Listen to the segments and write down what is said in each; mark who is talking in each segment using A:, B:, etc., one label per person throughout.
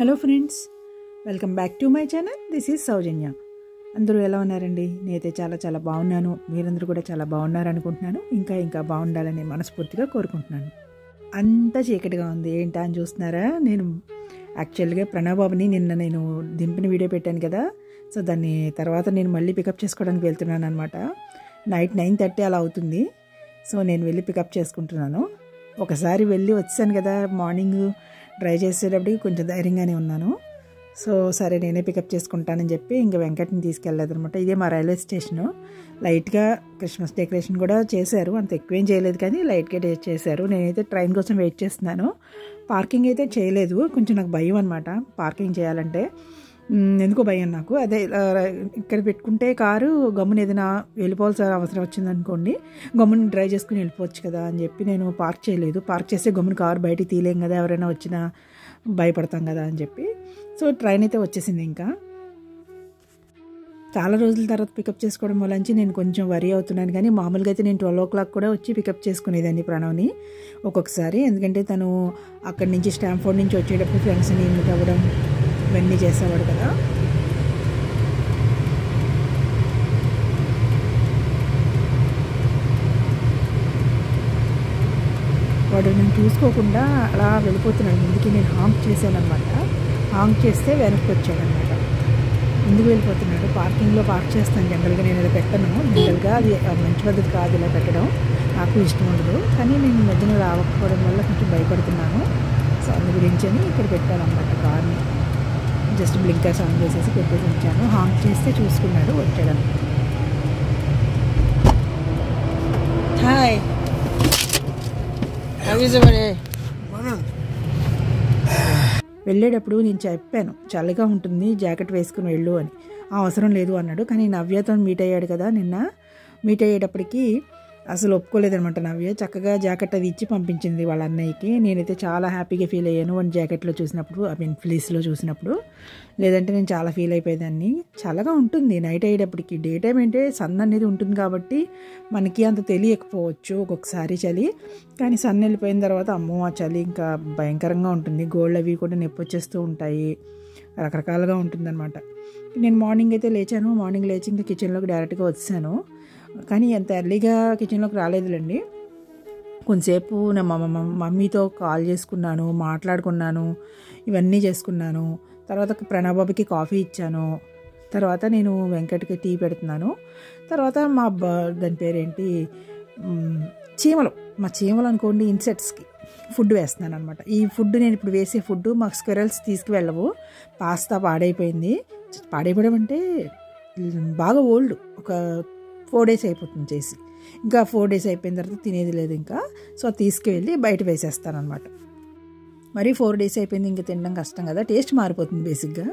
A: Hello friends welcome back to my channel. This is Soujanya. అందరూ ఎలా ఉన్నారండి? నేనైతే చాలా చాలా బాగున్నాను. మీరందరూ కూడా చాలా బాగున్నారనుకుంటున్నాను. ఇంకా ఇంకా బాగుండాలని మనస్ఫూర్తిగా కోరుకుంటున్నాను. అంత చీకటిగా ఉంది. ఏంటా అని చూస్తున్నారా? నేను యాక్చువల్గా ప్రణవ్బాబుని నిన్న నేను దింపిన వీడియో పెట్టాను కదా. సో దాన్ని తర్వాత నేను మళ్ళీ పికప్ చేసుకోవడానికి వెళ్తున్నాను అనమాట నైట్ నైన్ థర్టీ అలా అవుతుంది. సో నేను వెళ్ళి పికప్ చేసుకుంటున్నాను. ఒకసారి వెళ్ళి వచ్చాను కదా మార్నింగ్ డ్రైవ్ చేసేటప్పటికి కొంచెం ధైర్యంగానే ఉన్నాను. సో సరే నేనే పికప్ చేసుకుంటానని చెప్పి ఇంక వెంకట్ని తీసుకెళ్ళలేదు అనమాట ఇదే మా రైల్వే స్టేషను. లైట్గా క్రిస్మస్ డెకరేషన్ కూడా చేశారు. అంత ఎక్కువేం చేయలేదు కానీ లైట్గా డే చేశారు. నేనైతే ట్రైన్ కోసం వెయిట్ చేస్తున్నాను. పార్కింగ్ అయితే చేయలేదు. కొంచెం నాకు భయం అనమాట పార్కింగ్ చేయాలంటే. ఎందుకో భయం నాకు. అదే ఇక్కడ పెట్టుకుంటే కారు గమ్మున ఏదైనా వెళ్ళిపోవాల్సిన అవసరం వచ్చిందనుకోండి గమ్మున డ్రైవ్ చేసుకుని వెళ్ళిపోవచ్చు కదా అని చెప్పి నేను పార్క్ చేయలేదు. పార్క్ చేస్తే గమ్మున కారు బయటికి తీయలేం కదా ఎవరైనా వచ్చినా భయపడతాం కదా అని చెప్పి. సో ట్రైన్ అయితే వచ్చేసింది ఇంకా. చాలా రోజుల తర్వాత పికప్ చేసుకోవడం వల్ల నేను కొంచెం వరి అవుతున్నాను కానీ మామూలుగా అయితే నేను ట్వెల్వ్ ఓ క్లాక్ కూడా వచ్చి పికప్ చేసుకునేదాన్ని ప్రణవ్ని ఒక్కొక్కసారి. ఎందుకంటే తను అక్కడి నుంచి స్టాంఫోర్డ్ నుంచి వచ్చేటప్పుడు ఫ్రెండ్స్ని మీట్ అవ్వడం ఇవన్నీ చేసేవాడు కదా. వాడు నేను చూసుకోకుండా అలా వెళ్ళిపోతున్నాడు. ముందుకి నేను హాంక్ చేశానమాట హాంక్ చేస్తే వెనక్కి వచ్చాడనమాట ముందుకు వెళ్ళిపోతున్నాడు. పార్కింగ్లో పార్క్ చేస్తాను. జనరల్గా నేను ఇలా పెట్టను. జనరల్గా అది మంచి పద్ధతి కాదు ఇలా పెట్టడం. నాకు ఇష్టం ఉండదు. కానీ నేను మధ్యన రావకపోవడం వల్ల కొంచెం భయపడుతున్నాను. సో అందు గురించి అని ఇక్కడ పెట్టానమాట కార్ని. జస్ట్ బ్లింకర్స్ ఆన్ చేసేసి పెట్టేసి ఉంచాను. హాంక్ చేస్తే చూసుకున్నాడు వచ్చాడు హాయ్. వెళ్ళేటప్పుడు నేను చెప్పాను చల్లగా ఉంటుంది జాకెట్ వేసుకుని వెళ్ళు అని. అవసరం లేదు అన్నాడు. కానీ నవ్యతో మీట్ అయ్యాడు కదా నిన్న. మీట్ అయ్యేటప్పటికి అసలు ఒప్పుకోలేదనమాట నవ్య. చక్కగా జాకెట్ అది ఇచ్చి పంపించింది వాళ్ళ అన్నయ్యకి. నేనైతే చాలా హ్యాపీగా ఫీల్ అయ్యాను వన్ జాకెట్లో చూసినప్పుడు ఐ మీన్ ఫ్లీస్లో చూసినప్పుడు. లేదంటే నేను చాలా ఫీల్ అయిపోయేదాన్ని. చల్లగా ఉంటుంది. నైట్ అయ్యేటప్పటికి డే టైం అంటే సన్ అనేది ఉంటుంది కాబట్టి మనకి అంత తెలియకపోవచ్చు ఒక్కొక్కసారి చలి. కానీ సన్ వెళ్ళిపోయిన తర్వాత అమ్మో ఆ చలి ఇంకా భయంకరంగా ఉంటుంది. గోల్డ్ అవి కూడా నొప్పి వచ్చేస్తూ ఉంటాయి. రకరకాలుగా ఉంటుందన్నమాట. నేను మార్నింగ్ అయితే లేచాను. మార్నింగ్ లేచి ఇంకా కిచెన్లోకి డైరెక్ట్గా వచ్చాను. కానీ ఎంత ఎర్లీగా కిచెన్లోకి రాలేదులేండి. కొంతసేపు నా మా మమ్మీతో కాల్ చేసుకున్నాను మాట్లాడుకున్నాను ఇవన్నీ చేసుకున్నాను. తర్వాత ప్రణబాబుకి కాఫీ ఇచ్చాను. తర్వాత నేను వెంకట్కి టీ పెడుతున్నాను. తర్వాత మా బ దాని పేరేంటి? చీమలు. మా చీమలు అనుకోండి ఇన్సెట్స్కి ఫుడ్ వేస్తున్నాను అనమాట ఈ ఫుడ్ నేను ఇప్పుడు వేసే ఫుడ్ మా స్క్వెరల్స్ తీసుకువెళ్ళవు. పాస్తా పాడైపోయింది. పాడైపోవడం అంటే బాగా ఓల్డ్ ఒక ఫోర్ డేస్ అయిపోతుంది చేసి. ఇంకా ఫోర్ డేస్ అయిపోయిన తర్వాత తినేది లేదు ఇంకా. సో తీసుకువెళ్ళి బయట వేసేస్తాను అనమాట మరి ఫోర్ డేస్ అయిపోయింది ఇంకా తినడం కష్టం కదా టేస్ట్ మారిపోతుంది బేసిక్గా.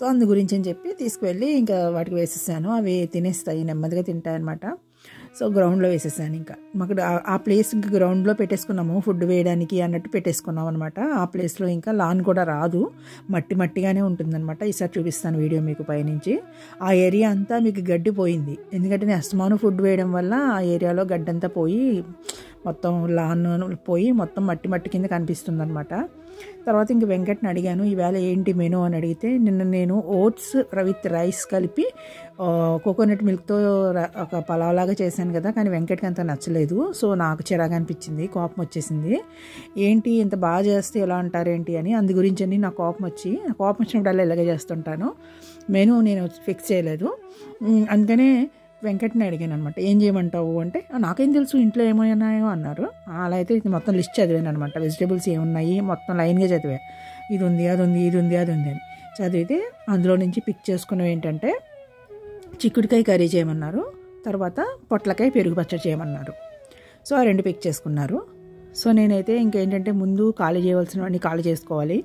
A: సో అందు గురించి అని చెప్పి తీసుకువెళ్ళి ఇంకా వాటికి వేసేసాను. అవి తినేస్తాయి నెమ్మదిగా తింటాయి అనమాట సో గ్రౌండ్లో వేసేసాను ఇంకా. మాకు ఆ- ప్లేస్ ఇంకా గ్రౌండ్లో పెట్టేసుకున్నాము ఫుడ్ వేయడానికి అన్నట్టు పెట్టేసుకున్నాం అనమాట ఆ ప్లేస్లో ఇంకా లాన్ కూడా రాదు మట్టి మట్టిగానే ఉంటుందన్నమాట. ఈసారి చూపిస్తాను వీడియో మీకు పైనుంచి. ఆ ఏరియా అంతా మీకు గడ్డి పోయింది. ఎందుకంటే నేను అస్తమాను ఫుడ్ వేయడం వల్ల ఆ ఏరియాలో గడ్డంతా పోయి మొత్తం లాన్ పోయి మొత్తం మట్టి మట్టి కింద కనిపిస్తుంది అనమాట తర్వాత ఇంక వెంకట్ని అడిగాను ఈవేళ ఏంటి మెనూ? అని అడిగితే నిన్న నేను ఓట్స్ విత్ రైస్ కలిపి కోకోనట్ మిల్క్తో ఒక పలావ్ లాగా చేశాను కదా కానీ వెంకట్కి అంత నచ్చలేదు. సో నాకు చిరాగా అనిపించింది కోపం వచ్చేసింది. ఏంటి ఇంత బాగా చేస్తే ఎలా అంటారేంటి అని అందు గురించి అని నాకు కోపం వచ్చి నాకు కోపం వచ్చినప్పుడల్లా ఇలాగే చేస్తుంటాను. మెనూ నేను ఫిక్స్ చేయలేదు. అందుకనే వెంకట్ని అడిగాను అనమాట ఏం చేయమంటావు? అంటే నాకేం తెలుసు ఇంట్లో ఏమైనాయో అన్నారు. అలా అయితే ఇది మొత్తం లిస్ట్ చదివాను అనమాట వెజిటేబుల్స్ ఏమున్నాయి మొత్తం లైన్గా చదివా. ఇది ఉంది అది ఉంది ఇది ఉంది అది ఉంది అని. చదివితే అందులో నుంచి పిక్ చేసుకున్నవి ఏంటంటే చిక్కుడుకాయ కర్రీ చేయమన్నారు తర్వాత పొట్లకాయ పెరుగు పచ్చడి చేయమన్నారు. సో ఆ రెండు పిక్ చేసుకున్నారు. సో నేనైతే ఇంకేంటంటే ముందు ఖాళీ చేయవలసినవన్నీ ఖాళీ చేసుకోవాలి.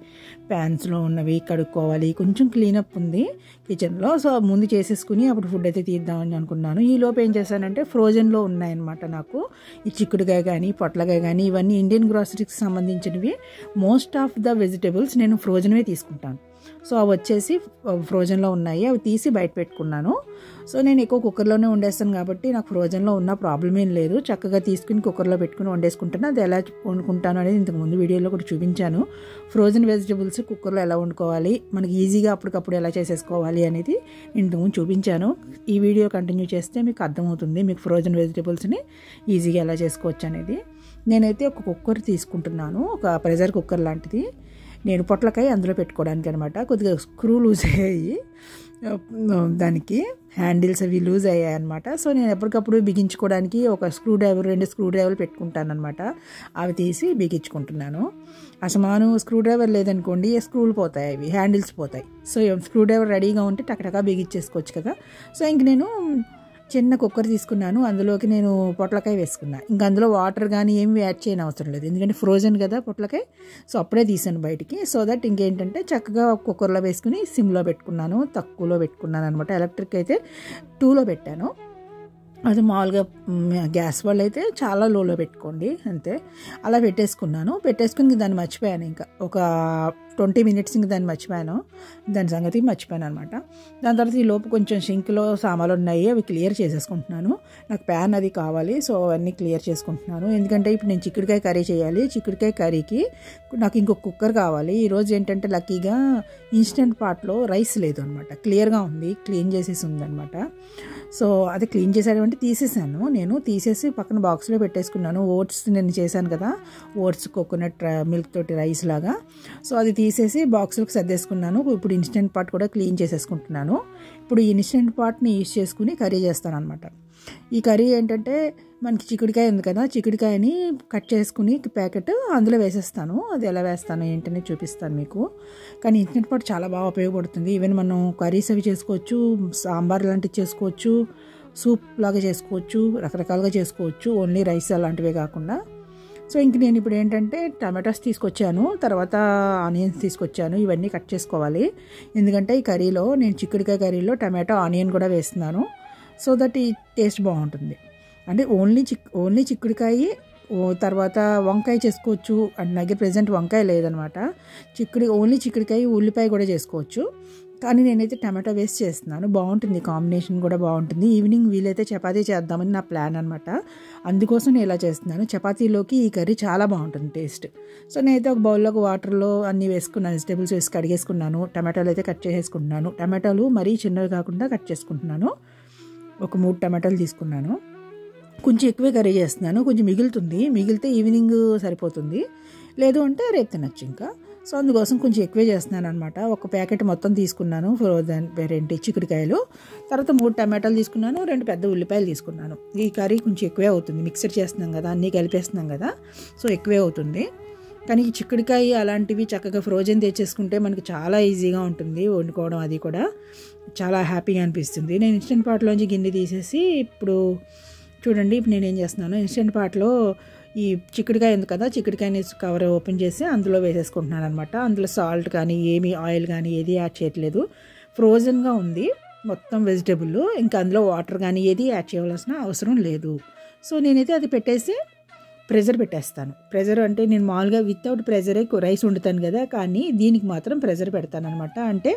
A: ప్యాన్స్లో ఉన్నవి కడుక్కోవాలి. కొంచెం క్లీనప్ ఉంది కిచెన్లో. సో ముందు చేసేసుకుని అప్పుడు ఫుడ్ అయితే తీద్దామని అనుకున్నాను. ఈ లోపు ఏం చేశానంటే ఫ్రోజన్లో ఉన్నాయన్నమాట నాకు. ఈ చిక్కుడుకాయ కానీ పొట్లకాయ కానీ ఇవన్నీ ఇండియన్ గ్రాసరీకి సంబంధించినవి. మోస్ట్ ఆఫ్ ద వెజిటేబుల్స్ నేను ఫ్రోజన్వే తీసుకుంటాను. సో అవి వచ్చేసి ఫ్రోజన్లో ఉన్నాయి. అవి తీసి బయట పెట్టుకున్నాను. సో నేను ఎక్కువ కుక్కర్లోనే వండేస్తాను కాబట్టి నాకు ఫ్రోజన్లో ఉన్న ప్రాబ్లం ఏం లేదు. చక్కగా తీసుకుని కుక్కర్లో పెట్టుకుని వండేసుకుంటాను. అది ఎలా వండుకుంటాను అనేది ఇంతకు ముందు వీడియోలో కూడా చూపించాను. ఫ్రోజన్ వెజిటబుల్స్ కుక్కర్లో ఎలా వండుకోవాలి? మనకి ఈజీగా అప్పటికప్పుడు ఎలా చేసేసుకోవాలి అనేది ఇంతకుముందు చూపించాను. ఈ వీడియో కంటిన్యూ చేస్తే మీకు అర్థమవుతుంది మీకు ఫ్రోజన్ వెజిటబుల్స్ని ఈజీగా ఎలా చేసుకోవచ్చు అనేది. నేనైతే ఒక కుక్కర్ తీసుకుంటున్నాను. ఒక ప్రెషర్ కుక్కర్ లాంటిది. నేను పొట్లకాయ అందులో పెట్టుకోవడానికి అనమాట కొద్దిగా స్క్రూ లూజ్ అయ్యాయి. దానికి హ్యాండిల్స్ అవి లూజ్ అయ్యాయి అనమాట సో నేను ఎప్పటికప్పుడు బిగించుకోవడానికి ఒక స్క్రూ డ్రైవర్ రెండు స్క్రూ డ్రైవర్లు పెట్టుకుంటాను అనమాట అవి తీసి బిగించుకుంటున్నాను. అసమాను స్క్రూ డ్రైవర్ లేదనుకోండి స్క్రూలు పోతాయి అవి హ్యాండిల్స్ పోతాయి. సో స్క్రూ డ్రైవర్ రెడీగా ఉంటే టకటకా బిగించేసుకోవచ్చు కదా. సో ఇంక నేను చిన్న కుక్కర్ తీసుకున్నాను. అందులోకి నేను పొట్లకాయ వేసుకున్నా. ఇంకా అందులో వాటర్ కానీ ఏమి యాడ్ చేయని అవసరం లేదు. ఎందుకంటే ఫ్రోజన్ కదా పొట్లకాయ. సో అప్పుడే తీసాను బయటికి. సో దట్ ఇంకేంటంటే చక్కగా కుక్కర్లో వేసుకుని సిమ్లో పెట్టుకున్నాను. తక్కువలో పెట్టుకున్నాను అనమాట. ఎలక్ట్రిక్ అయితే టూలో పెట్టాను. అది మామూలుగా గ్యాస్ వాళ్ళు అయితే చాలా లోలో పెట్టుకోండి అంతే. అలా పెట్టేసుకున్నాను. పెట్టేసుకుని దాన్ని మర్చిపోయాను ఇంకా. ఒక ట్వంటీ మినిట్స్ ఇంక దాన్ని మర్చిపోయాను. దాని సంగతి మర్చిపోయాను అనమాట దాని తర్వాత ఈ లోపు కొంచెం షింక్లో సామాన్లు ఉన్నాయి అవి క్లియర్ చేసేసుకుంటున్నాను. నాకు ప్యాన్ అది కావాలి సో అవన్నీ క్లియర్ చేసుకుంటున్నాను. ఎందుకంటే ఇప్పుడు నేను చిక్కుడుకాయ కర్రీ చేయాలి. చిక్కుడుకాయ కర్రీకి నాకు ఇంకొక కుక్కర్ కావాలి. ఈరోజు ఏంటంటే లక్కీగా ఇన్స్టెంట్ పార్ట్లో రైస్ లేదు అనమాట క్లియర్గా ఉంది క్లీన్ చేసేసి ఉందనమాట సో అది క్లీన్ చేసాడంటే తీసేసాను. నేను తీసేసి పక్కన బాక్స్లో పెట్టేసుకున్నాను. ఓట్స్ నేను చేశాను కదా. ఓట్స్ కోకోనట్ మిల్క్ తోటి రైస్ లాగా. సో అది తీసేసి బాక్స్లోకి సర్దేసుకున్నాను. ఇప్పుడు ఇన్స్టెంట్ పాట్ కూడా క్లీన్ చేసేసుకుంటున్నాను. ఇప్పుడు ఈ ఇన్స్టెంట్ పాట్ని యూజ్ చేసుకుని కర్రీ చేస్తాను అనమాట ఈ కర్రీ ఏంటంటే మనకి చిక్కుడుకాయ ఉంది కదా చిక్కుడుకాయని కట్ చేసుకుని ప్యాకెట్ అందులో వేసేస్తాను. అది ఎలా వేస్తాను ఏంటని చూపిస్తాను మీకు. కానీ ఇంటర్నెట్ పాటు చాలా బాగా ఉపయోగపడుతుంది. ఈవెన్ మనం కర్రీస్ అవి చేసుకోవచ్చు సాంబార్ లాంటివి చేసుకోవచ్చు సూప్ లాగా చేసుకోవచ్చు రకరకాలుగా చేసుకోవచ్చు ఓన్లీ రైస్ అలాంటివే కాకుండా. సో ఇంక నేను ఇప్పుడు ఏంటంటే టమాటాస్ తీసుకొచ్చాను. తర్వాత ఆనియన్స్ తీసుకొచ్చాను. ఇవన్నీ కట్ చేసుకోవాలి. ఎందుకంటే ఈ కర్రీలో నేను చిక్కుడుకాయ కర్రీలో టమాటో ఆనియన్ కూడా వేస్తున్నాను. సో దట్ ఈ టేస్ట్ బాగుంటుంది. అంటే ఓన్లీ చిక్ ఓన్లీ చిక్కుడుకాయ తర్వాత వంకాయ చేసుకోవచ్చు. అండ్ దగ్గర ప్రజెంట్ వంకాయ లేదనమాట. చిక్కుడు ఓన్లీ చిక్కుడుకాయ ఉల్లిపాయ కూడా చేసుకోవచ్చు. కానీ నేనైతే టమాటో వేస్ట్ చేస్తున్నాను. బాగుంటుంది కాంబినేషన్ కూడా బాగుంటుంది. ఈవినింగ్ వీలైతే చపాతీ చేద్దామని నా ప్లాన్ అనమాట. అందుకోసం నేను ఇలా చేస్తున్నాను. చపాతీలోకి ఈ కర్రీ చాలా బాగుంటుంది టేస్ట్. సో నేనైతే ఒక బౌల్లోకి వాటర్లో అన్నీ వేసుకున్నాను వెజిటేబుల్స్ వేసి కడిగేసుకున్నాను. టమాటాలు అయితే కట్ చేసేసుకుంటున్నాను. టమాటాలు మరీ చిన్నవి కాకుండా కట్ చేసుకుంటున్నాను. ఒక మూడు టమాటాలు తీసుకున్నాను. కొంచెం ఎక్కువే కర్రీ చేస్తున్నాను. కొంచెం మిగులుతుంది. మిగిలితే ఈవినింగ్ సరిపోతుంది. లేదు అంటే రేపు తినచ్చు ఇంకా. సో అందుకోసం కొంచెం ఎక్కువే చేస్తున్నాను అనమాట ఒక ప్యాకెట్ మొత్తం తీసుకున్నాను. ఫ్రోజన్ రెండు చిక్కుడుకాయలు. తర్వాత మూడు టమాటాలు తీసుకున్నాను. రెండు పెద్ద ఉల్లిపాయలు తీసుకున్నాను. ఈ కర్రీ కొంచెం ఎక్కువే అవుతుంది. మిక్సర్ చేస్తున్నాం కదా అన్నీ కలిపేస్తున్నాం కదా సో ఎక్కువే అవుతుంది. కానీ ఈ చిక్కుడుకాయ అలాంటివి చక్కగా ఫ్రోజన్ తెచ్చేసుకుంటే మనకి చాలా ఈజీగా ఉంటుంది వండుకోవడం అది కూడా. చాలా హ్యాపీగా అనిపిస్తుంది. నేను ఇన్స్టెంట్ పాట్లోంచి గిన్నె తీసేసి ఇప్పుడు చూడండి ఇప్పుడు నేను ఏం చేస్తున్నాను ఇన్స్టెంట్ పాట్లో ఈ చిక్కుడుకాయ ఉంది కదా చిక్కుడుకాయని కవర్ ఓపెన్ చేసి అందులో వేసేసుకుంటున్నాను అనమాట అందులో సాల్ట్ కానీ ఏమి ఆయిల్ కానీ ఏది యాడ్ చేయట్లేదు. ఫ్రోజన్గా ఉంది మొత్తం వెజిటేబుల్ ఇంకా అందులో వాటర్ కానీ ఏది యాడ్ చేయవలసిన అవసరం లేదు. సో నేనైతే అది పెట్టేసి ప్రెజర్ పెట్టేస్తాను. ప్రెజర్ అంటే నేను మామూలుగా వితౌట్ ప్రెజరే రైస్ వండుతాను కదా కానీ దీనికి మాత్రం ప్రెజర్ పెడతాను అనమాట అంటే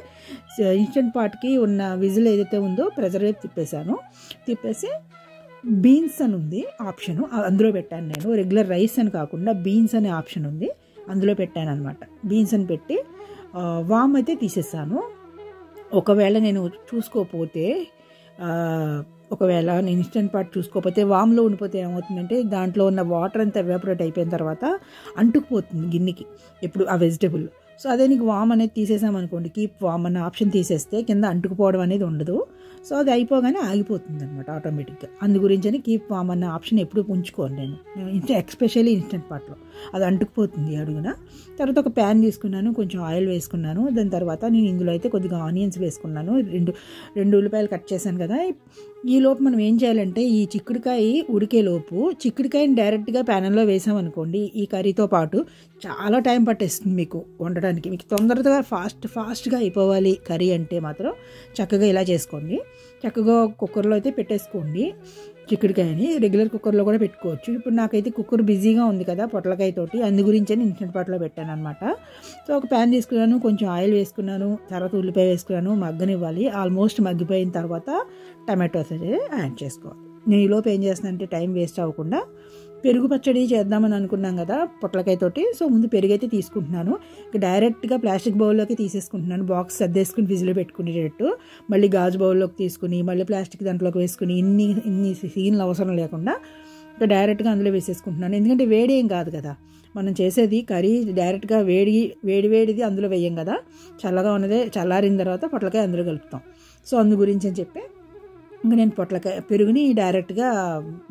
A: ఇన్స్టెంట్ పాట్కి ఉన్న విజిల్ ఏదైతే ఉందో ప్రెజర్ వైపు తిప్పేశాను. తిప్పేసి బీన్స్ అని ఉంది ఆప్షను. అందులో పెట్టాను నేను. రెగ్యులర్ రైస్ అని కాకుండా బీన్స్ అనే ఆప్షన్ ఉంది. అందులో పెట్టాను అనమాట బీన్స్ అని పెట్టి వామ్ అయితే తీసేసాను. ఒకవేళ నేను చూసుకోకపోతే ఒకవేళ నేను ఇన్స్టెంట్ పాట్ చూసుకోకపోతే వామ్లో ఉండిపోతే ఏమవుతుందంటే దాంట్లో ఉన్న వాటర్ అంతా ఎవాపరేట్ అయిపోయిన తర్వాత అంటుకుపోతుంది గిన్నెకి. ఎప్పుడు ఆ వెజిటేబుల్ సో అదే నీకు వామ్ అనేది తీసేసామనుకోండి కీప్ వామ్ అన్న ఆప్షన్ తీసేస్తే కింద అంటుకుపోవడం అనేది ఉండదు. సో అది అయిపోగానే ఆగిపోతుంది అనమాట ఆటోమేటిక్గా అందు గురించి కీప్ వామ్ అన్న ఆప్షన్ ఎప్పుడు ఉంచుకోను నేను. ఎక్స్పెషల్లీ ఇన్స్టెంట్ పార్ట్లో అది అంటుకుపోతుంది అడుగున. తర్వాత ఒక ప్యాన్ తీసుకున్నాను కొంచెం ఆయిల్ వేసుకున్నాను. దాని తర్వాత నేను ఇందులో అయితే కొద్దిగా ఆనియన్స్ వేసుకున్నాను. రెండు రెండు ఉల్లిపాయలు కట్ చేశాను కదా. ఈ లోపు మనం ఏం చేయాలంటే ఈ చిక్కుడుకాయ ఉడికే లోపు చిక్కుడుకాయని డైరెక్ట్గా ప్యానల్లో వేసామనుకోండి ఈ కర్రీతో పాటు చాలా టైం పట్టేస్తుంది మీకు వండడానికి. మీకు తొందరగా ఫాస్ట్ ఫాస్ట్గా అయిపోవాలి కర్రీ అంటే మాత్రం చక్కగా ఇలా చేసుకోండి. చక్కగా కుక్కర్లో అయితే పెట్టేసుకోండి. చిక్కుడుకాయని రెగ్యులర్ కుక్కర్లో కూడా పెట్టుకోవచ్చు. ఇప్పుడు నాకైతే కుక్కర్ బిజీగా ఉంది కదా పొట్లకాయ తోటి. అందు గురించే నేను ఇన్స్టెంట్ పాట్లో పెట్టాను అనమాట సో ఒక ప్యాన్ తీసుకున్నాను కొంచెం ఆయిల్ వేసుకున్నాను తర్వాత ఉల్లిపాయ వేసుకున్నాను మగ్గనివ్వాలి. ఆల్మోస్ట్ మగ్గిపోయిన తర్వాత టమాటోస్ అయితే యాడ్ చేసుకోవాలి. నేను ఈలోపు ఏం చేస్తానంటే టైం వేస్ట్ అవ్వకుండా పెరుగు పచ్చడి చేద్దామని అనుకున్నాం కదా పొట్లకాయ తోటి. సో ముందు పెరుగు అయితే తీసుకుంటున్నాను డైరెక్ట్గా ప్లాస్టిక్ బౌల్లోకి తీసేసుకుంటున్నాను. బాక్స్ సర్దేసుకుని ఫ్రిజ్లో పెట్టుకునేటట్టు మళ్ళీ గాజు బౌల్లోకి తీసుకుని మళ్ళీ ప్లాస్టిక్ దాంట్లోకి వేసుకుని ఇన్ని ఇన్ని సీన్లు అవసరం లేకుండా ఇంకా డైరెక్ట్గా అందులో వేసేసుకుంటున్నాను. ఎందుకంటే వేడి ఏం కాదు కదా. మనం చేసేది కర్రీ డైరెక్ట్గా వేడి వేడి వేడిది అందులో వేయం కదా. చల్లగా ఉన్నదే చల్లారిన తర్వాత పొట్లకాయ అందులో కలుపుతాం. సో అందు గురించి అని చెప్పి ఇంకా నేను పొట్లకాయ పెరుగుని డైరెక్ట్గా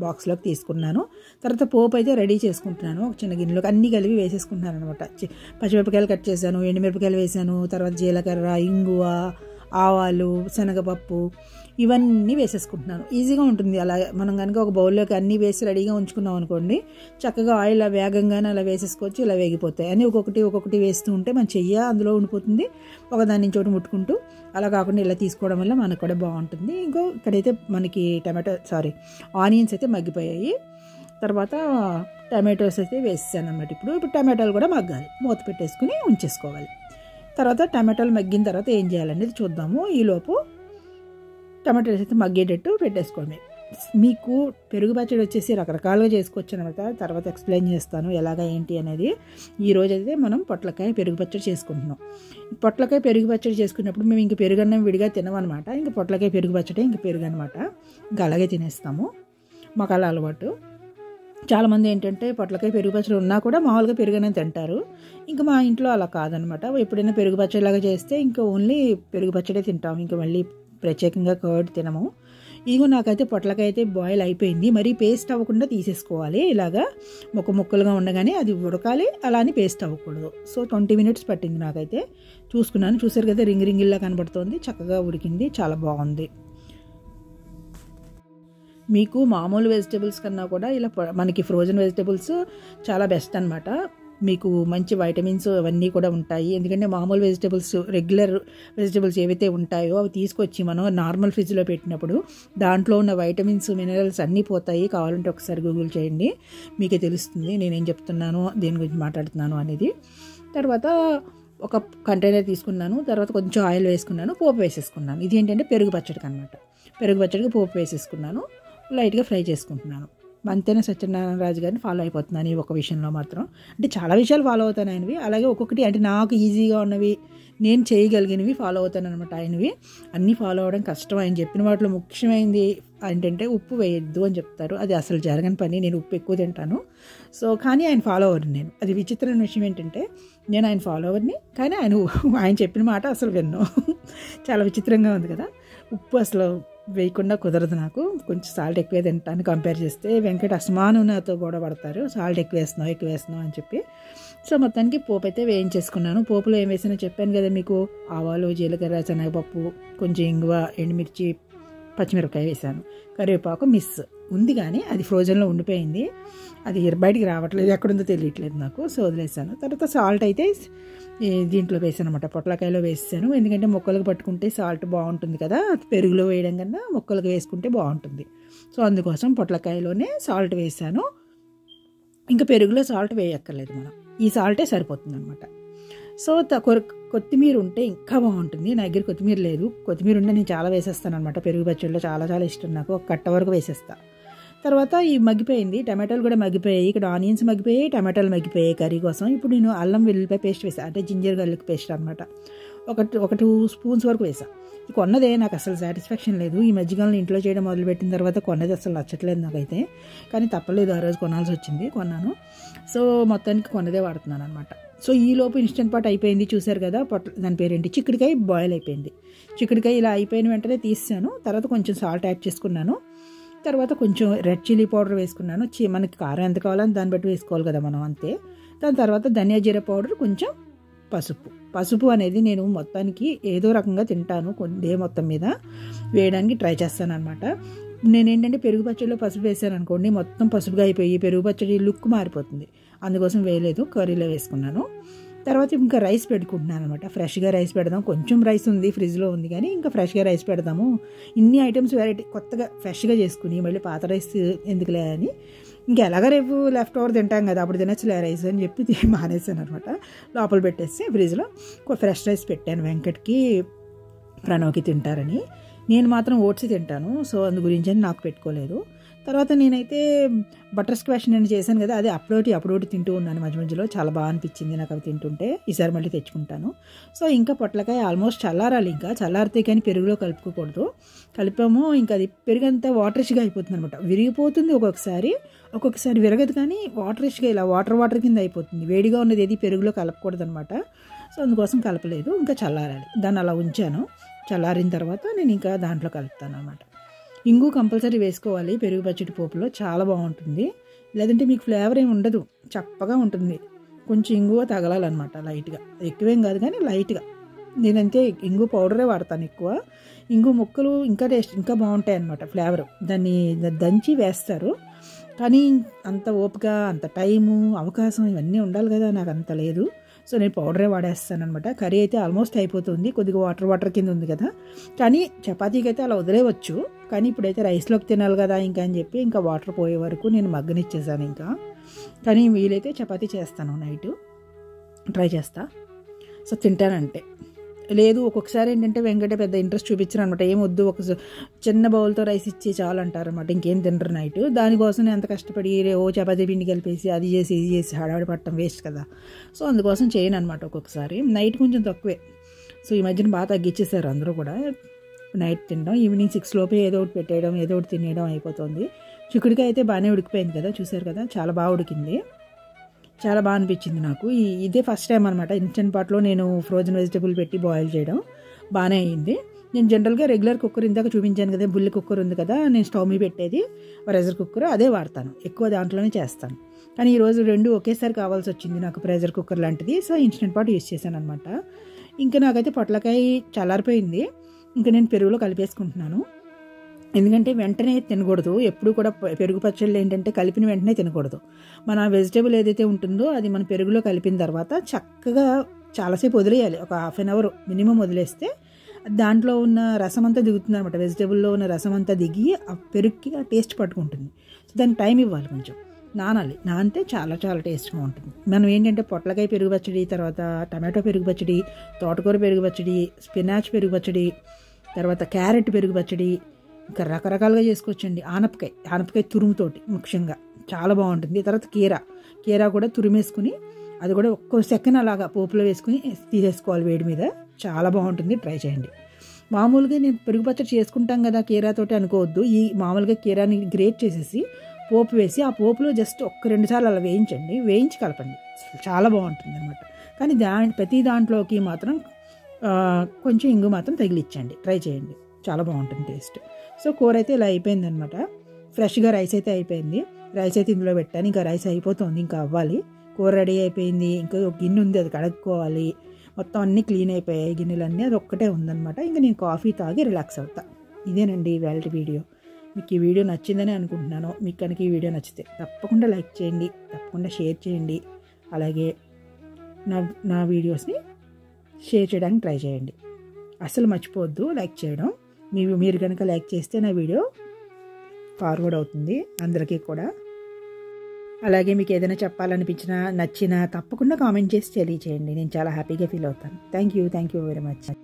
A: బాక్స్లోకి తీసుకున్నాను. తర్వాత పోపు అయితే రెడీ చేసుకుంటున్నాను. ఒక చిన్న గిన్నెలోకి అన్నీ కలిపి వేసేసుకుంటున్నాను అనమాట పచ్చిమిరపకాయలు కట్ చేశాను ఎండుమిరపకాయలు వేసాను తర్వాత జీలకర్ర ఇంగువ ఆవాలు శనగపప్పు ఇవన్నీ వేసేసుకుంటున్నాను. ఈజీగా ఉంటుంది. అలా మనం కనుక ఒక బౌల్లోకి అన్నీ వేసి రెడీగా ఉంచుకున్నాం అనుకోండి చక్కగా ఆయిల్ వేగంగానే అలా వేసేసుకోవచ్చు ఇలా వేగిపోతాయి. అని ఒక్కొక్కటి ఒక్కొక్కటి వేస్తూ ఉంటే మన చెయ్య అందులో ఉండిపోతుంది. ఒకదాని నుంచి ఒకటి ముట్టుకుంటూ అలా కాకుండా ఇలా తీసుకోవడం వల్ల మనకు కూడా బాగుంటుంది. ఇంకో ఇక్కడైతే మనకి టమాటో సారీ ఆనియన్స్ అయితే మగ్గిపోయాయి. తర్వాత టమాటోస్ అయితే వేసేసాను అనమాట ఇప్పుడు. ఇప్పుడు టమాటాలు కూడా మగ్గాలి. మూత పెట్టేసుకుని ఉంచేసుకోవాలి. తర్వాత టమాటాలు మగ్గిన తర్వాత ఏం చేయాలనేది చూద్దాము. ఈలోపు టమాటాలు అయితే మగ్గేటట్టు పెట్టేసుకోండి. మీకు పెరుగు పచ్చడి వచ్చేసి రకరకాలుగా చేసుకోవచ్చు అనమాట తర్వాత ఎక్స్ప్లెయిన్ చేస్తాను ఎలాగ ఏంటి అనేది. ఈ అయితే మనం పొట్లకాయ పెరుగు పచ్చడి చేసుకుంటున్నాం. పొట్లకాయ పెరుగు పచ్చడి చేసుకున్నప్పుడు మేము ఇంక పెరుగన్నం విడిగా తినమనమాట. ఇంక పొట్లకాయ పెరుగు పచ్చడి ఇంక పెరుగు అనమాట ఇంకా అలాగే తినేస్తాము. మాకు అలా అలవాటు. చాలామంది ఏంటంటే పొట్లకాయ పెరుగు పచ్చడి ఉన్నా కూడా మామూలుగా పెరుగునే తింటారు. ఇంకా మా ఇంట్లో అలా కాదనమాట. ఎప్పుడైనా పెరుగు పచ్చడిలాగా చేస్తే ఇంకా ఓన్లీ పెరుగు పచ్చడే తింటాం. ఇంకా మళ్ళీ ప్రత్యేకంగా కర్డ్ తినము. ఇదిగో నాకైతే పొట్లకాయ అయితే బాయిల్ అయిపోయింది. మరీ పేస్ట్ అవ్వకుండా తీసేసుకోవాలి. ఇలాగా ముక్క ముక్కలుగా ఉండగానే అది ఉడకాలి. అలా అని పేస్ట్ అవ్వకూడదు. సో ట్వంటీ మినిట్స్ పట్టింది నాకైతే. చూసుకున్నాను. చూసారు కదా రింగ్ రింగిల్లా కనబడుతోంది. చక్కగా ఉడికింది. చాలా బాగుంది. మీకు మామూలు వెజిటేబుల్స్ కన్నా కూడా ఇలా మనకి ఫ్రోజన్ వెజిటేబుల్స్ చాలా బెస్ట్ అనమాట మీకు మంచి వైటమిన్స్ అవన్నీ కూడా ఉంటాయి. ఎందుకంటే మామూలు వెజిటేబుల్స్ రెగ్యులర్ వెజిటేబుల్స్ ఏవైతే ఉంటాయో అవి తీసుకొచ్చి మనం నార్మల్ ఫ్రిడ్జ్లో పెట్టినప్పుడు దాంట్లో ఉన్న వైటమిన్స్ మినరల్స్ అన్నీ పోతాయి. కావాలంటే ఒకసారి గూగుల్ చేయండి. మీకే తెలుస్తుంది నేనేం చెప్తున్నాను దేని గురించి మాట్లాడుతున్నాను అనేది. తర్వాత ఒక కంటైనర్ తీసుకున్నాను. తర్వాత కొంచెం ఆయిల్ వేసుకున్నాను. పోపు వేసేసుకున్నాను. ఇది ఏంటంటే పెరుగు పచ్చడికి అనమాట పెరుగు పచ్చడికి పోపు వేసేసుకున్నాను. లైట్గా ఫ్రై చేసుకుంటున్నాను. అంతేనా సత్యనారాయణ రాజు గారిని ఫాలో అయిపోతున్నాను ఈ ఒక విషయంలో మాత్రం. అంటే చాలా విషయాలు ఫాలో అవుతాను ఆయనవి అలాగే ఒక్కొక్కటి అంటే నాకు ఈజీగా ఉన్నవి నేను చేయగలిగినవి ఫాలో అవుతాను అనమాట ఆయనవి. అన్నీ ఫాలో అవ్వడం కష్టం. ఆయన చెప్పిన వాటిలో ముఖ్యమైనది ఏంటంటే ఉప్పు వేయద్దు అని చెప్తారు. అది అసలు జరగని పని. నేను ఉప్పు ఎక్కువ తింటాను. సో కానీ ఆయన ఫాలో అవ్వరు నేను. అది విచిత్రమైన విషయం ఏంటంటే నేను ఆయన ఫాలో కానీ ఆయన ఆయన చెప్పిన మాట అసలు విన్ను. చాలా విచిత్రంగా ఉంది కదా. ఉప్పు అసలు వేయకుండా కుదరదు నాకు. కొంచెం సాల్ట్ ఎక్కువే తింటాను కంపేర్ చేస్తే. వెంకట అస్మాను నాతో కూడా పడతారు. సాల్ట్ ఎక్కువ వేస్తున్నావు ఎక్కువ వేస్తున్నావు అని చెప్పి. సో మొత్తానికి పోపు అయితే వేయించేసుకున్నాను. పోపులో ఏం వేసినా చెప్పాను కదా మీకు. ఆవాలు జీలకర్ర శనగపప్పు కొంచెం ఇంగువ ఎండుమిర్చి పచ్చిమిరపకాయ వేసాను కరివేపాకు మిస్. ఉంది కానీ అది ఫ్రోజన్లో ఉండిపోయింది. అది బయటికి రావట్లేదు. ఎక్కడుందో తెలియట్లేదు నాకు. సో వదిలేసాను తర్వాత సాల్ట్ అయితే దీంట్లో వేసాను అనమాట పొట్లకాయలో వేసాను. ఎందుకంటే మొక్కలకు పట్టుకుంటే సాల్ట్ బాగుంటుంది కదా. పెరుగులో వేయడం కన్నా మొక్కలకు వేసుకుంటే బాగుంటుంది. సో అందుకోసం పొట్లకాయలోనే సాల్ట్ వేసాను ఇంకా పెరుగులో సాల్ట్ వేయక్కర్లేదు మనం. ఈ సాల్టే సరిపోతుంది అనమాట సో కొత్తిమీర ఉంటే ఇంకా బాగుంటుంది. నా దగ్గర కొత్తిమీర లేదు. కొత్తిమీర ఉంటే నేను చాలా వేసేస్తాను అనమాట పెరుగు పచ్చడిలో చాలా చాలా ఇష్టం నాకు. ఒక కట్ట వరకు వేసేస్తా. తర్వాత ఈ మగ్గిపోయింది. టమాటాలు కూడా మగ్గిపోయాయి. ఇక్కడ ఆనియన్స్ మగ్గిపోయాయి టమాటాలు మగ్గిపోయాయి కర్రీ కోసం. ఇప్పుడు నేను అల్లం వెల్లుల్లిపాయ పేస్ట్ వేసాను అంటే జింజర్ గార్లిక్ పేస్ట్ అనమాట ఒక ఒక టూ స్పూన్స్ వరకు వేసా. కొన్నదే నాకు అసలు సాటిస్ఫాక్షన్ లేదు. ఈ మధ్యకాలంలో ఇంట్లో చేయడం మొదలుపెట్టిన తర్వాత కొన్నది అసలు నచ్చట్లేదు నాకైతే. కానీ తప్పలేదు. ఆ రోజు కొనాల్సి వచ్చింది. కొన్నాను. సో మొత్తానికి కొన్నదే వాడుతున్నాను అనమాట సో ఈ లోపు ఇన్స్టెంట్ పాట్ అయిపోయింది. చూశారు కదా పొట్ల దాని పేరేంటి? చిక్కుడికాయ బాయిల్ అయిపోయింది. చిక్కుడికాయ ఇలా అయిపోయిన వెంటనే తీసాను. తర్వాత కొంచెం సాల్ట్ యాడ్ చేసుకున్నాను. తర్వాత కొంచెం రెడ్ చిల్లీ పౌడర్ వేసుకున్నాను. చి మనకి కారం ఎంత కావాలని దాన్ని బట్టి వేసుకోవాలి కదా మనం అంతే. దాని తర్వాత ధనియా జీర పౌడర్ కొంచెం పసుపు. పసుపు అనేది నేను మొత్తానికి ఏదో రకంగా తింటాను కొద్దే మొత్తం మీద. వేయడానికి ట్రై చేస్తాను అనమాట నేనేంటంటే పెరుగు పచ్చడిలో పసుపు వేసాను అనుకోండి మొత్తం పసుపుగా అయిపోయి పెరుగు పచ్చడి లుక్ మారిపోతుంది. అందుకోసం వేయలేదు కర్రీలో వేసుకున్నాను. తర్వాత ఇంకా రైస్ పెట్టుకుంటున్నాను అనమాట ఫ్రెష్గా రైస్ పెడదాం. కొంచెం రైస్ ఉంది ఫ్రిడ్జ్లో ఉంది కానీ ఇంకా ఫ్రెష్గా రైస్ పెడదాము. ఇన్ని ఐటమ్స్ వెరైటీ కొత్తగా ఫ్రెష్గా చేసుకుని మళ్ళీ పాత రైస్ ఎందుకులే అని. ఇంకా ఎలాగ రేపు లెఫ్ట్ ఓవర్ తింటాం కదా అప్పుడు తినచ్చులే రైస్ అని చెప్పి మానేసాను అనమాట లోపల పెట్టేసి ఫ్రిడ్జ్లో ఫ్రెష్ రైస్ పెట్టాను వెంకట్కి ప్రణవ్కి తింటారని. నేను మాత్రం ఓట్స్ తింటాను సో అందు గురించి అని నాకు పెట్టుకోలేదు. తర్వాత నేనైతే బటర్ స్క్వాష్ నేను చేశాను కదా అది అప్పుడోటి అప్పుడోటి తింటూ ఉన్నాను మధ్య మధ్యలో. చాలా బాగా అనిపించింది నాకు అవి తింటుంటే. ఈసారి మళ్ళీ తెచ్చుకుంటాను. సో ఇంకా పొట్లకాయ ఆల్మోస్ట్ చల్లారాలి ఇంకా. చల్లారితే కానీ పెరుగులో కలుపుకోకూడదు. కలిపాము ఇంకా అది పెరుగంతా వాటరిష్గా అయిపోతుంది అనమాట విరిగిపోతుంది ఒక్కొక్కసారి. ఒక్కొక్కసారి విరగదు కానీ వాటరిష్గా ఇలా వాటర్ వాటర్ కింద అయిపోతుంది. వేడిగా ఉన్నది ఏది పెరుగులో కలపకూడదు అనమాట సో అందుకోసం కలపలేదు. ఇంకా చల్లారాలి. దాన్ని అలా ఉంచాను. చల్లారిన తర్వాత నేను ఇంకా దాంట్లో కలుపుతాను అనమాట ఇంగు కంపల్సరీ వేసుకోవాలి పెరుగు పచ్చడి పోపులో. చాలా బాగుంటుంది. లేదంటే మీకు ఫ్లేవర్ ఏమి ఉండదు. చప్పగా ఉంటుంది. కొంచెం ఇంగువ తగలాలన్నమాట లైట్గా. ఎక్కువేం కాదు కానీ లైట్గా. నేనంతే ఇంగు పౌడరే వాడతాను ఎక్కువ. ఇంగు ముక్కలు ఇంకా టేస్ట్ ఇంకా బాగుంటాయి అన్నమాట ఫ్లేవర్. దాన్ని దంచి వేస్తారు. కానీ అంత ఓపిక అంత టైము అవకాశం ఇవన్నీ ఉండాలి కదా. నాకు అంత లేదు. సో నేను పౌడరే వాడేస్తాను అనమాట కర్రీ అయితే ఆల్మోస్ట్ అయిపోతుంది. కొద్దిగా వాటర్ వాటర్ కింద ఉంది కదా. కానీ చపాతీకి అయితే అలా వదిలేవచ్చు కానీ ఇప్పుడైతే రైస్లోకి తినాలి కదా ఇంకా అని చెప్పి ఇంకా వాటర్ పోయే వరకు నేను మగ్గనిచ్చేసాను ఇంకా. కానీ వీలైతే చపాతీ చేస్తాను నైట్. ట్రై చేస్తా. సో తింటానంటే. లేదు ఒక్కొక్కసారి ఏంటంటే వెంకట పెద్ద ఇంట్రెస్ట్ చూపించరు అనమాట ఏం వద్దు ఒక చిన్న బౌల్తో రైస్ ఇచ్చి చాలు అంటారు అనమాట ఇంకేం తినరు నైట్. దానికోసం నేను అంత కష్టపడి ఓ చపాతి పిండి కలిపేసి అది చేసి ఇది చేసి హడావిడి పట్టడం వేస్ట్ కదా. సో అందుకోసం చేయను అనమాట ఒక్కొక్కసారి. నైట్ కొంచెం తక్కువే. సో ఈ మధ్యన బాగా తగ్గించేశారు అందరూ కూడా. నైట్ తినడం ఈవినింగ్ సిక్స్ లోపే ఏదో ఒకటి పెట్టేయడం ఏదో ఒకటి తినేయడం అయిపోతుంది. చిక్కుడికాయ అయితే బాగానే ఉడికిపోయింది కదా చూసారు కదా? చాలా బాగా ఉడికింది. చాలా బాగా అనిపించింది నాకు. ఈ ఇదే ఫస్ట్ టైం అనమాట ఇన్స్టెంట్ పాట్లో నేను ఫ్రోజన్ వెజిటబుల్ పెట్టి బాయిల్ చేయడం బాగానే అయింది నేను జనరల్గా రెగ్యులర్ కుక్కర్ ఇందాక చూపించాను కదా బుల్లి కుక్కర్ ఉంది కదా నేను స్టవ్ మీద పెట్టేది ప్రెజర్ కుక్కర్ అదే వాడతాను. ఎక్కువ దాంట్లోనే చేస్తాను. కానీ ఈరోజు రెండు ఒకేసారి కావాల్సి వచ్చింది నాకు ప్రెజర్ కుక్కర్ లాంటిది సో ఇన్స్టెంట్ పాట్ యూస్ చేశాను అనమాట ఇంకా నాకైతే పొట్లకాయ చల్లారిపోయింది. ఇంకా నేను పెరుగులో కలిపేసుకుంటున్నాను. ఎందుకంటే వెంటనే తినకూడదు. ఎప్పుడు కూడా పెరుగు పచ్చళ్ళు ఏంటంటే కలిపిన వెంటనే తినకూడదు. మన వెజిటేబుల్ ఏదైతే ఉంటుందో అది మన పెరుగులో కలిపిన తర్వాత చక్కగా చాలాసేపు వదిలేయాలి. ఒక హాఫ్ అన్ అవర్ మినిమం వదిలేస్తే దాంట్లో ఉన్న రసం అంతా దిగుతుంది అనమాట వెజిటేబుల్లో ఉన్న రసం అంతా దిగి ఆ పెరుగుకి ఆ టేస్ట్ పట్టుకుంటుంది. సో దానికి టైం ఇవ్వాలి కొంచెం. నానాలి. నానితే చాలా చాలా టేస్ట్గా ఉంటుంది. మనం ఏంటంటే పొట్లకాయ పెరుగు పచ్చడి తర్వాత టమాటో పెరుగు పచ్చడి తోటకూర పెరుగు పచ్చడి స్పినాచ్ పెరుగు పచ్చడి తర్వాత క్యారెట్ పెరుగు పచ్చడి ఇంకా రకరకాలుగా చేసుకోవచ్చండి. ఆనపకాయ ఆనపకాయ తురుముతోటి ముఖ్యంగా. చాలా బాగుంటుంది. తర్వాత కీర. కీర కూడా తురిమేసుకుని అది కూడా ఒక్క సెకండ్ అలాగా పోపులో వేసుకుని తీసేసుకోవాలి వేడి మీద. చాలా బాగుంటుంది. ట్రై చేయండి. మామూలుగా నేను పెరుగు పచ్చడి చేసుకుంటాం కదా కీరాతోటి అనుకోవద్దు. ఈ మామూలుగా కీరాని గ్రేట్ చేసేసి పోపు వేసి ఆ పోపులో జస్ట్ ఒక్క రెండు సార్లు అలా వేయించండి. వేయించి కలపండి. చాలా బాగుంటుంది అనమాట కానీ దా ప్రతి దాంట్లోకి మాత్రం కొంచెం ఇంగు మాత్రం తగిలిచ్చండి ట్రై చేయండి. చాలా బాగుంటుంది టేస్ట్. సో కూర అయితే ఇలా అయిపోయింది అనమాట ఫ్రెష్గా రైస్ అయితే అయిపోయింది. రైస్ అయితే ఇందులో పెట్టాను. ఇంకా రైస్ అయిపోతుంది. ఇంకా అవ్వాలి. కూర రెడీ అయిపోయింది. ఇంకా ఒక గిన్నె ఉంది. అది కడుక్కోవాలి. మొత్తం అన్నీ క్లీన్ అయిపోయాయి. గిన్నెలన్నీ అది ఒక్కటే ఉందనమాట. ఇంకా నేను కాఫీ తాగి రిలాక్స్ అవుతా. ఇదేనండి ఇవాళ వీడియో. మీకు ఈ వీడియో నచ్చిందని అనుకుంటున్నాను. మీకు కనుక ఈ వీడియో నచ్చితే తప్పకుండా లైక్ చేయండి. తప్పకుండా షేర్ చేయండి. అలాగే నా నా వీడియోస్ని షేర్ చేయడానికి ట్రై చేయండి. అస్సలు మర్చిపోవద్దు. లైక్ చేయడం. మీ మీరు కనుక లైక్ చేస్తే నా వీడియో ఫార్వర్డ్ అవుతుంది అందరికీ కూడా. అలాగే మీకు ఏదైనా చెప్పాలనిపించినా నచ్చినా తప్పకుండా కామెంట్ చేసి తెలియచేయండి. నేను చాలా హ్యాపీగా ఫీల్ అవుతాను. Thank you thank you very much